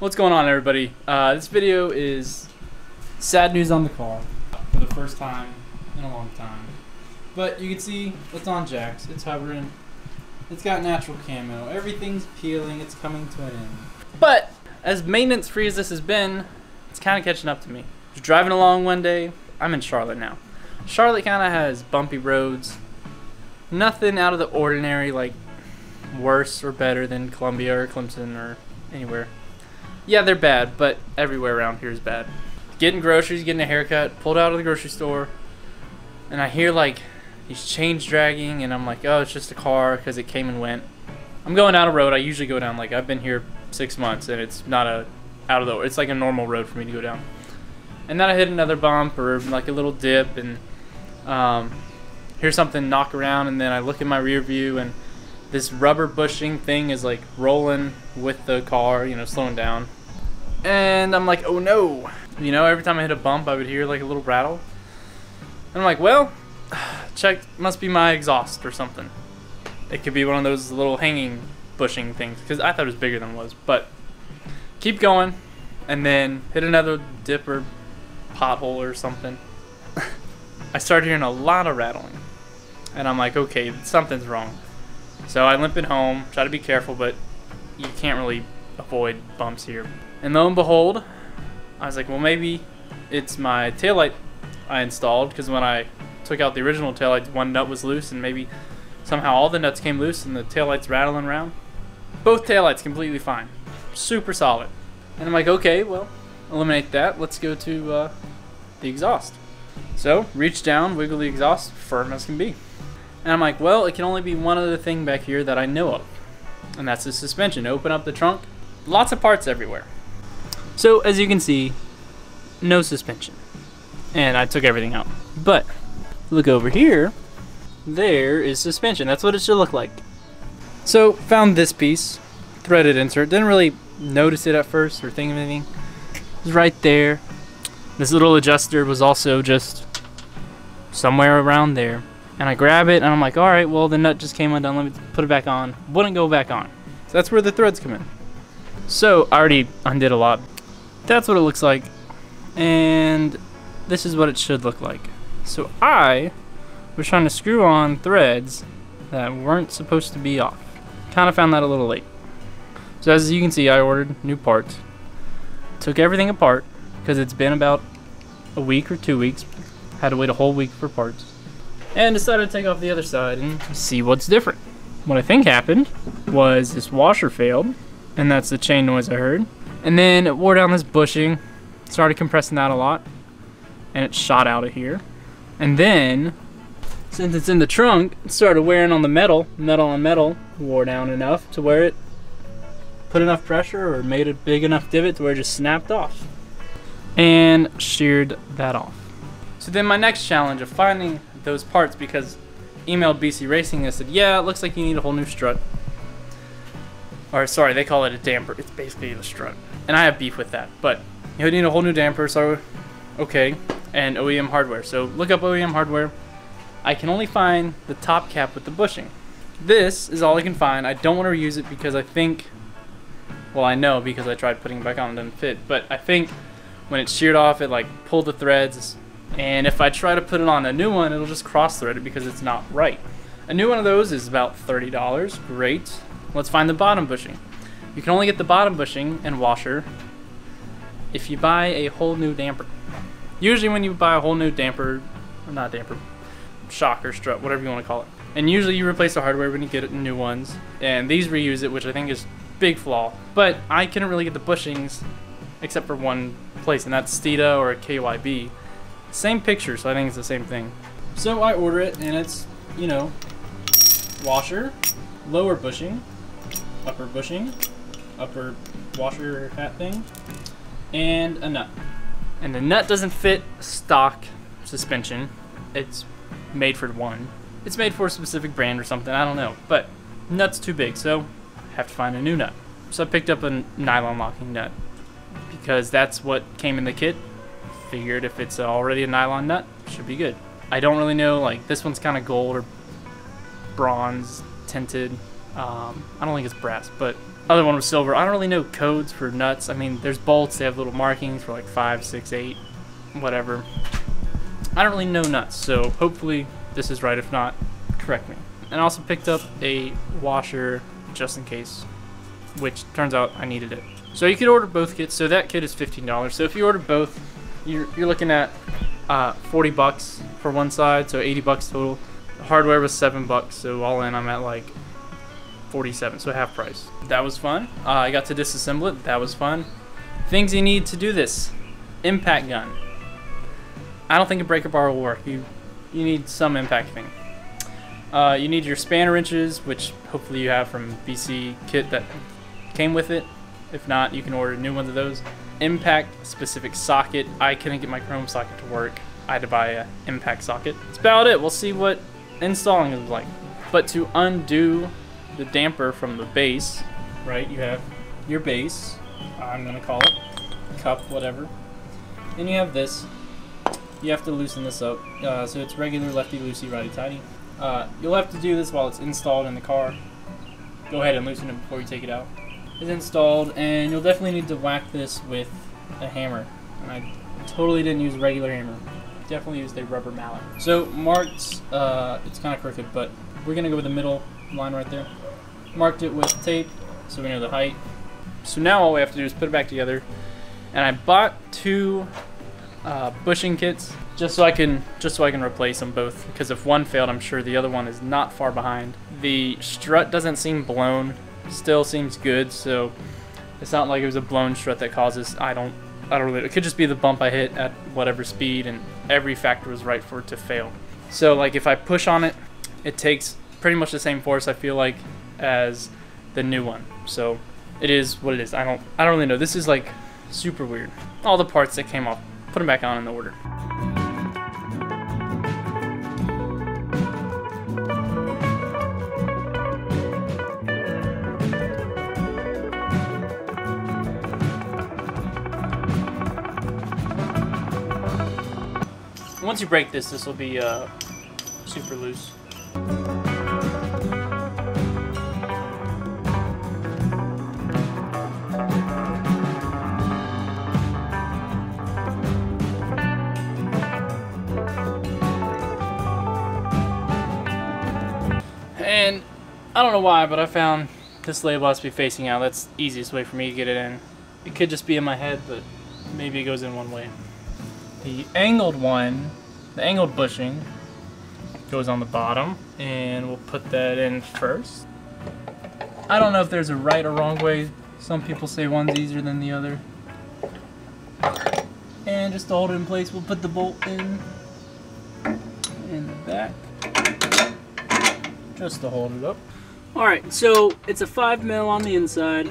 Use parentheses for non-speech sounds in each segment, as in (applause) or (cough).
What's going on everybody? Uh, this video is sad news on the car for the first time in a long time. But you can see it's on jacks, it's hovering, it's got natural camo, everything's peeling, it's coming to an end. But as maintenance free as this has been, it's kind of catching up to me. Just driving along one day, I'm in Charlotte now. Charlotte kind of has bumpy roads, nothing out of the ordinary like worse or better than Columbia or Clemson or anywhere. Yeah, they're bad, but everywhere around here is bad. Getting groceries, getting a haircut, pulled out of the grocery store, and I hear like these chains dragging, and I'm like, oh, it's just a car because it came and went. I'm going down a road. I usually go down like I've been here six months, and it's not a out of the. It's like a normal road for me to go down. And then I hit another bump or like a little dip, and um, hear something knock around, and then I look in my rear view and this rubber bushing thing is like rolling with the car, you know, slowing down. And I'm like, oh no. You know, every time I hit a bump, I would hear like a little rattle. And I'm like, well, (sighs) check, must be my exhaust or something. It could be one of those little hanging bushing things, because I thought it was bigger than it was. But keep going, and then hit another dip or pothole or something. (laughs) I start hearing a lot of rattling. And I'm like, okay, something's wrong. So I limp it home, try to be careful, but you can't really avoid bumps here. And lo and behold, I was like, well, maybe it's my taillight I installed, because when I took out the original taillight, one nut was loose, and maybe somehow all the nuts came loose and the taillight's rattling around. Both taillights completely fine. Super solid. And I'm like, okay, well, eliminate that. Let's go to uh, the exhaust. So, reach down, wiggle the exhaust, firm as can be. And I'm like, well, it can only be one other thing back here that I know of. And that's the suspension. Open up the trunk, lots of parts everywhere. So, as you can see, no suspension. And I took everything out. But, look over here, there is suspension. That's what it should look like. So, found this piece, threaded insert. Didn't really notice it at first or think of anything. It was right there. This little adjuster was also just somewhere around there and I grab it and I'm like, all right, well the nut just came undone. Let me put it back on. Wouldn't go back on. So that's where the threads come in. So I already undid a lot. That's what it looks like, and this is what it should look like. So I was trying to screw on threads that weren't supposed to be off. Kind of found that a little late. So as you can see, I ordered new parts. Took everything apart because it's been about a week or two weeks. Had to wait a whole week for parts and decided to take off the other side and see what's different. What I think happened was this washer failed, and that's the chain noise I heard. And then it wore down this bushing, started compressing that a lot, and it shot out of here. And then, since it's in the trunk, it started wearing on the metal, metal on metal, wore down enough to where it put enough pressure or made a big enough divot to where it just snapped off. And sheared that off. So then my next challenge of finding those parts because emailed BC Racing and said, yeah, it looks like you need a whole new strut. Or sorry, they call it a damper. It's basically the strut. And I have beef with that, but you need a whole new damper, so okay. And OEM hardware. So look up OEM hardware. I can only find the top cap with the bushing. This is all I can find. I don't want to reuse it because I think, well, I know because I tried putting it back on, and it didn't fit. But I think when it's sheared off, it like pulled the threads, and if I try to put it on a new one, it'll just cross-thread it because it's not right. A new one of those is about $30. Great. Let's find the bottom bushing. You can only get the bottom bushing and washer if you buy a whole new damper. Usually when you buy a whole new damper, not damper, shocker, strut, whatever you want to call it. And usually you replace the hardware when you get new ones. And these reuse it, which I think is big flaw. But I couldn't really get the bushings except for one place, and that's Steeda or KYB. Same picture, so I think it's the same thing. So I order it, and it's, you know, washer, lower bushing, upper bushing, upper washer hat thing, and a nut. And the nut doesn't fit stock suspension. It's made for one. It's made for a specific brand or something, I don't know. But nut's too big, so I have to find a new nut. So I picked up a nylon locking nut because that's what came in the kit figured if it's already a nylon nut, should be good. I don't really know, like, this one's kind of gold or bronze tinted. Um, I don't think it's brass, but other one was silver. I don't really know codes for nuts. I mean, there's bolts. They have little markings for like five, six, eight, whatever. I don't really know nuts, so hopefully this is right. If not, correct me. And I also picked up a washer just in case, which turns out I needed it. So you could order both kits. So that kit is $15. So if you order both, you're, you're looking at uh, 40 bucks for one side, so 80 bucks total. The hardware was seven bucks, so all in I'm at like 47, so half price. That was fun. Uh, I got to disassemble it. That was fun. Things you need to do this: impact gun. I don't think a breaker bar will work. You you need some impact thing. Uh, you need your spanner wrenches, which hopefully you have from BC kit that came with it. If not, you can order new ones of those. Impact specific socket. I couldn't get my Chrome socket to work. I had to buy a impact socket. That's about it. We'll see what installing is like. But to undo the damper from the base, right, you have your base. I'm gonna call it cup, whatever. Then you have this. You have to loosen this up. Uh, so it's regular lefty loosey, righty tighty. Uh, you'll have to do this while it's installed in the car. Go ahead and loosen it before you take it out. It's installed, and you'll definitely need to whack this with a hammer. And I totally didn't use a regular hammer. Definitely used a rubber mallet. So marked, uh, it's kind of crooked, but we're gonna go with the middle line right there. Marked it with tape, so we know the height. So now all we have to do is put it back together. And I bought two uh, bushing kits just so I can just so I can replace them both because if one failed I'm sure the other one is not far behind the strut doesn't seem blown still seems good so it's not like it was a blown strut that causes I don't I don't really it could just be the bump I hit at whatever speed and every factor was right for it to fail so like if I push on it it takes pretty much the same force I feel like as the new one so it is what it is I don't I don't really know this is like super weird all the parts that came off put them back on in the order. Once you break this, this will be uh, super loose. I don't know why, but I found this label has to be facing out. That's the easiest way for me to get it in. It could just be in my head, but maybe it goes in one way. The angled one, the angled bushing, goes on the bottom, and we'll put that in first. I don't know if there's a right or wrong way. Some people say one's easier than the other. And just to hold it in place, we'll put the bolt in in the back just to hold it up. All right, so it's a five mil on the inside,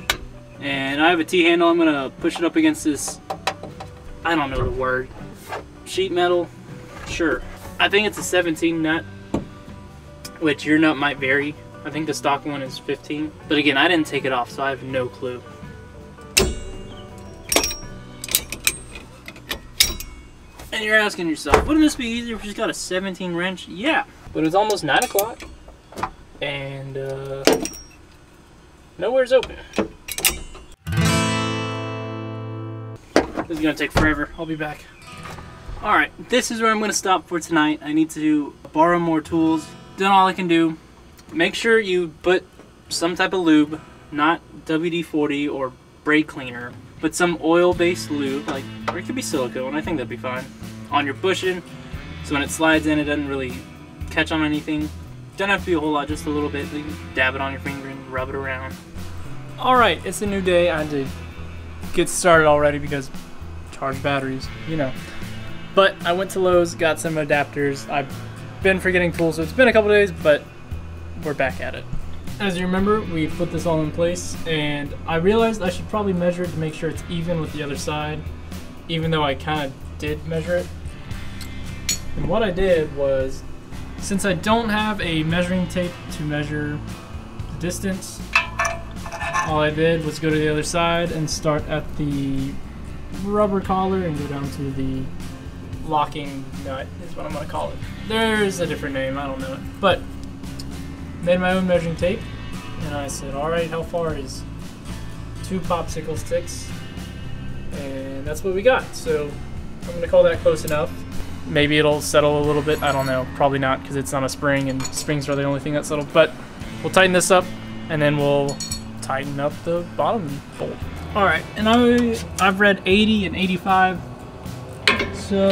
and I have a T-handle. I'm gonna push it up against this, I don't know the word, sheet metal, sure. I think it's a 17 nut, which your nut might vary. I think the stock one is 15, but again, I didn't take it off, so I have no clue. And you're asking yourself, wouldn't this be easier if you just got a 17 wrench? Yeah, but it's almost 9 o'clock and uh, nowhere's open. This is gonna take forever. I'll be back. Alright, this is where I'm gonna stop for tonight. I need to borrow more tools. Done all I can do. Make sure you put some type of lube, not WD-40 or brake cleaner, but some oil-based lube, like, or it could be silicone, I think that'd be fine, on your bushing, so when it slides in, it doesn't really catch on anything. Don't have to be a whole lot, just a little bit. You dab it on your finger and rub it around. Alright, it's a new day. I had to get started already because charge batteries, you know. But I went to Lowe's, got some adapters. I've been forgetting tools, so it's been a couple days, but we're back at it. As you remember, we put this all in place, and I realized I should probably measure it to make sure it's even with the other side, even though I kind of did measure it. And what I did was since I don't have a measuring tape to measure the distance, all I did was go to the other side and start at the rubber collar and go down to the locking nut is what I'm going to call it. There's a different name, I don't know it. But made my own measuring tape and I said, all right, how far is two popsicle sticks, and that's what we got. So I'm gonna call that close enough. Maybe it'll settle a little bit. I don't know. Probably not because it's on a spring, and springs are the only thing that settle. But we'll tighten this up, and then we'll tighten up the bottom bolt. All right, and I I've read 80 and 85, so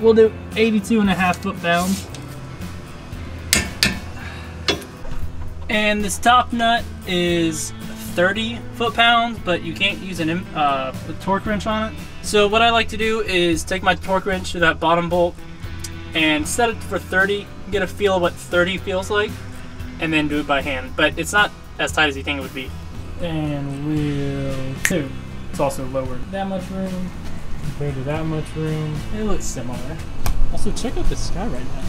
we'll do 82 and a half foot pounds. And this top nut is 30 foot pounds, but you can't use an uh, a torque wrench on it. So what I like to do is take my torque wrench to that bottom bolt and set it for 30, get a feel of what 30 feels like, and then do it by hand. But it's not as tight as you think it would be. And wheel two. It's also lowered that much room compared to that much room. It looks similar. Also, check out the sky right now.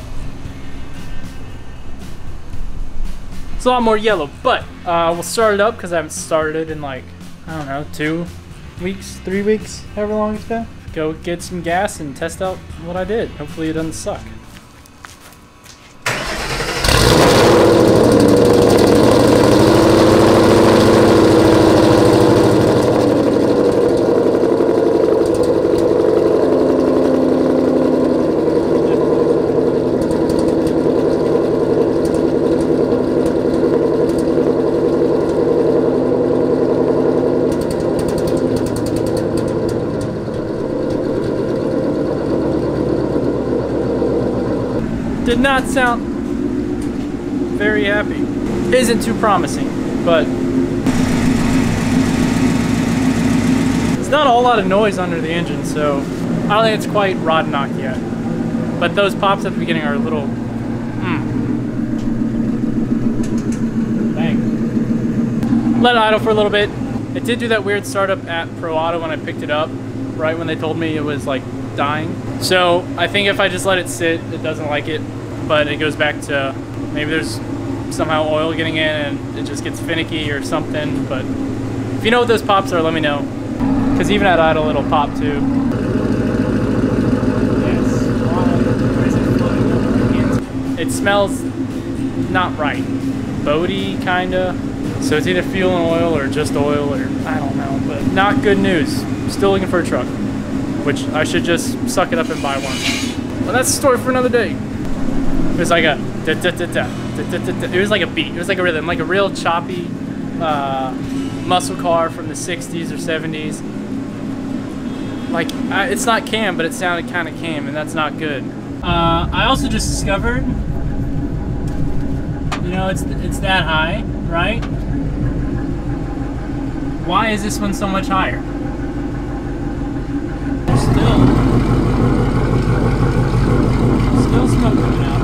It's a lot more yellow, but uh, we'll start it up because I haven't started in like, I don't know, two weeks, three weeks, however long it's been. Go get some gas and test out what I did. Hopefully it doesn't suck. Did not sound very happy. Isn't too promising, but it's not a whole lot of noise under the engine, so I don't think it's quite rod knock yet. But those pops at the beginning are a little, hmm. Let it idle for a little bit. It did do that weird startup at Pro Auto when I picked it up, right when they told me it was like dying. So I think if I just let it sit, it doesn't like it, but it goes back to maybe there's somehow oil getting in and it just gets finicky or something. But if you know what those pops are, let me know. Because even at idle, it'll pop too. Yes. It smells not right. Boaty, kinda. So it's either fuel and oil or just oil or I don't know. But not good news. Still looking for a truck which I should just suck it up and buy one. Well, that's a story for another day. It was like a da, da, da, da, da, da, da. it was like a beat. It was like a rhythm, like a real choppy uh, muscle car from the 60s or 70s. Like I, it's not cam, but it sounded kind of cam, and that's not good. Uh, I also just discovered, you know, it's it's that high, right? Why is this one so much higher? Still smoke coming out.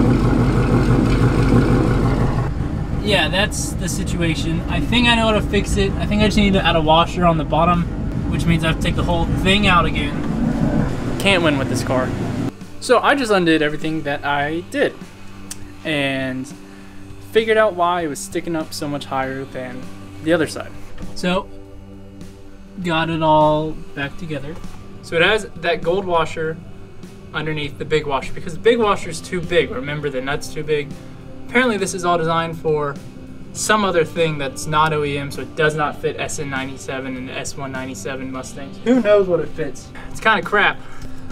Yeah, that's the situation. I think I know how to fix it. I think I just need to add a washer on the bottom, which means I have to take the whole thing out again. Can't win with this car. So I just undid everything that I did and figured out why it was sticking up so much higher than the other side. So, got it all back together. So it has that gold washer underneath the big washer because the big washer is too big. Remember, the nut's too big. Apparently, this is all designed for some other thing that's not OEM, so it does not fit SN97 and S197 Mustangs. Who knows what it fits? It's kind of crap.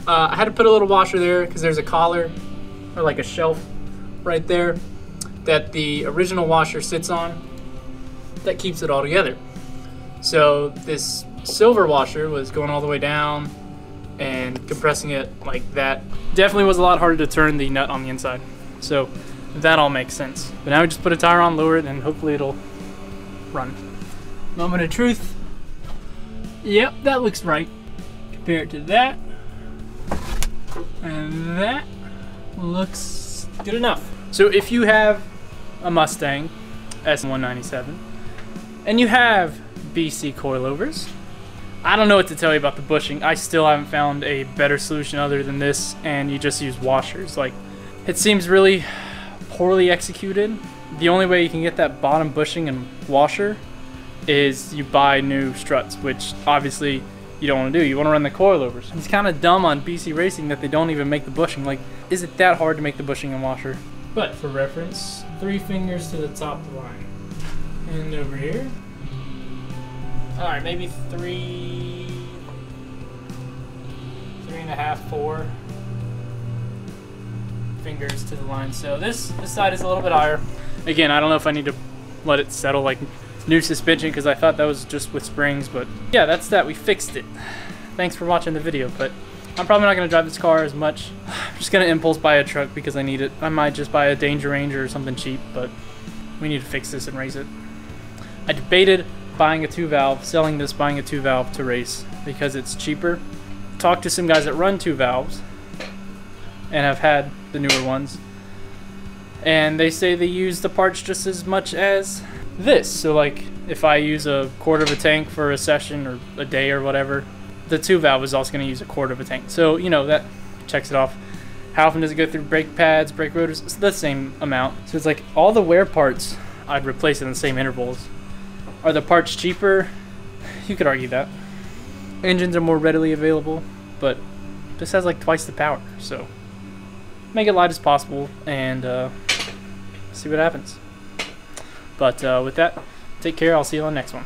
Uh, I had to put a little washer there because there's a collar or like a shelf right there that the original washer sits on that keeps it all together. So this silver washer was going all the way down and compressing it like that definitely was a lot harder to turn the nut on the inside. So that all makes sense. But now we just put a tire on, lower it, and hopefully it'll run. Moment of truth. Yep, that looks right. Compare it to that. And that looks good enough. So if you have a Mustang S197 and you have BC coilovers, I don't know what to tell you about the bushing. I still haven't found a better solution other than this, and you just use washers. Like, it seems really poorly executed. The only way you can get that bottom bushing and washer is you buy new struts, which obviously you don't want to do. You want to run the coilovers. It's kind of dumb on BC Racing that they don't even make the bushing. Like, is it that hard to make the bushing and washer? But for reference, three fingers to the top line. And over here, all right, maybe three, three and a half, four fingers to the line. So this this side is a little bit higher. Again, I don't know if I need to let it settle like new suspension because I thought that was just with springs, but yeah, that's that. We fixed it. Thanks for watching the video, but I'm probably not going to drive this car as much. I'm (sighs) just going to impulse buy a truck because I need it. I might just buy a Danger Ranger or something cheap, but we need to fix this and race it. I debated buying a two valve, selling this, buying a two valve to race because it's cheaper. Talked to some guys that run two valves and have had the newer ones. And they say they use the parts just as much as this. So like if I use a quarter of a tank for a session or a day or whatever, the two valve is also going to use a quarter of a tank. So, you know, that checks it off. How often does it go through brake pads, brake rotors? It's the same amount. So it's like all the wear parts I'd replace in the same intervals. Are the parts cheaper? You could argue that. Engines are more readily available, but this has like twice the power, so make it light as possible and uh, see what happens. But uh, with that, take care. I'll see you on the next one.